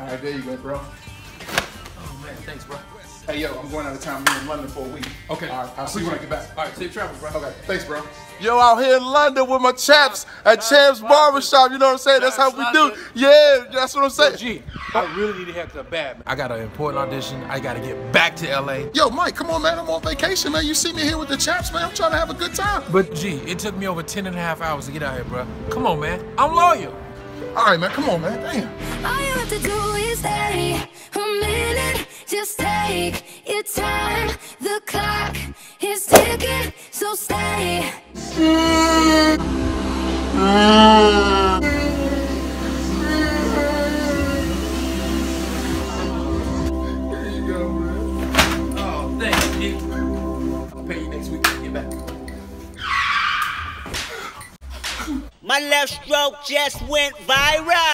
All right, there you go, bro. Oh man, thanks, bro. Hey, yo, I'm going out of town. I'm in London for a week. Okay. All right, I'll see you when I get back. All right, safe travels, bro. Okay, thanks, bro. Yo, out here in London with my chaps at Champs Barbershop. You know what I'm saying? That's how we do. Yeah, that's what I'm saying. G, I really need a haircut bad, man. I got an important audition. I gotta get back to LA. Yo, Mike, come on, man. I'm on vacation, man. You see me here with the chaps, man. I'm trying to have a good time. But G, it took me over 10 and a half hours to get out here, bro. Come on, man. I'm loyal. All right, man. Come on, man. Damn. All you have to do is stay a minute. Just take your time. The clock is ticking, so stay. There you go, man. Oh, thanks, G. My left stroke just went viral.